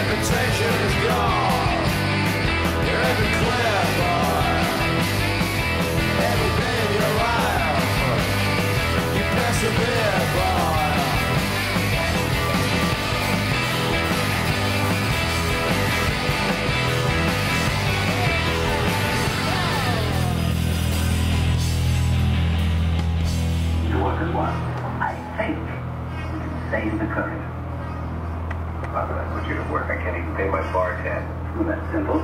reputation is gone. You're. Every day you boy. Work. I think we can save the courier. How can I put you to work? I can't even pay my bar tab. Well, that's simple.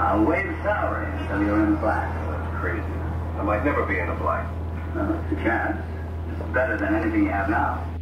I'll waive the salary until you're in the black. That's crazy. I might never be in the black. Well, it's a chance. It's better than anything you have now.